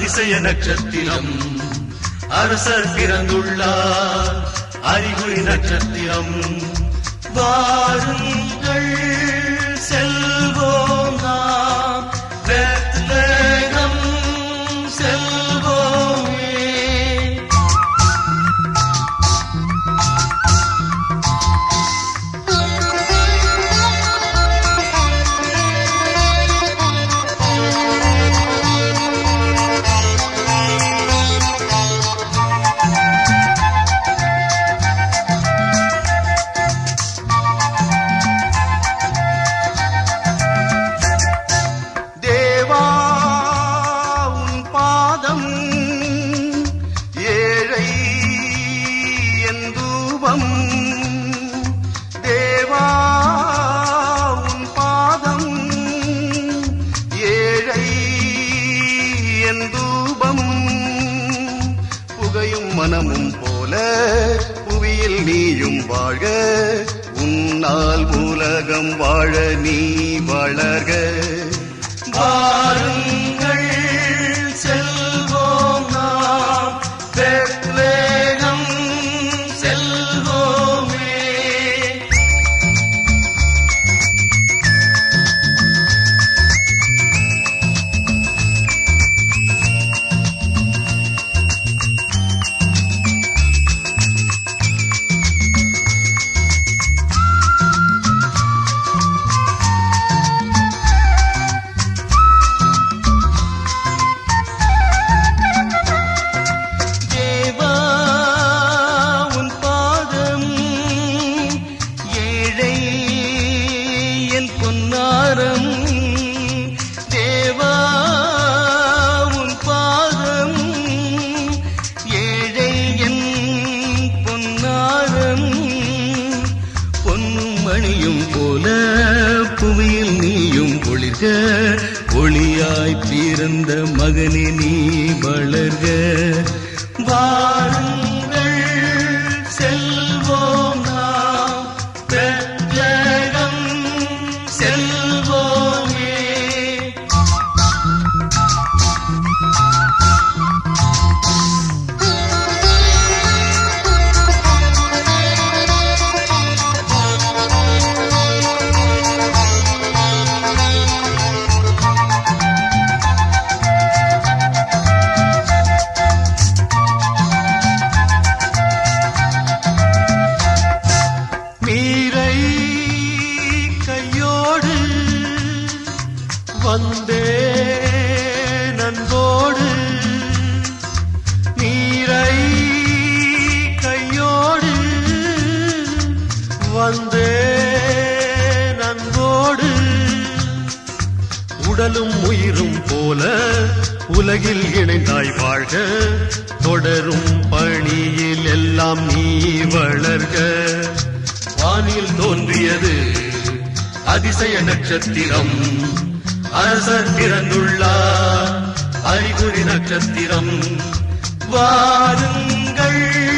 அதிசய நட்சத்திரம் அரசர் பிறந்துள்ளார். அறிகுறி நட்சத்திரம். வாருங்கள். வானமும் போல புவியில் நீயும் வாழ உன்னால் உலகம் வாழ நீ வளர்க. வாருங்கள் மலையும் போல புவியில் நீயும் ஒளிர்க ஒளியாய் பிறந்த மகனே நீ வளர்க. வாழ வந்தே நன்போடு நீரை கையோடு வந்தே நன்போடு உடலும் உயிரும் போல உலகில் இணைந்தாய் வாழ்க. தொடரும் பணியில் எல்லாம் நீ வளர்க. வானில் தோன்றியது அதிசய நட்சத்திரம். அரசர் பிறந்துள்ளார் அறிகுறி நட்சத்திரம் வாருங்கள்.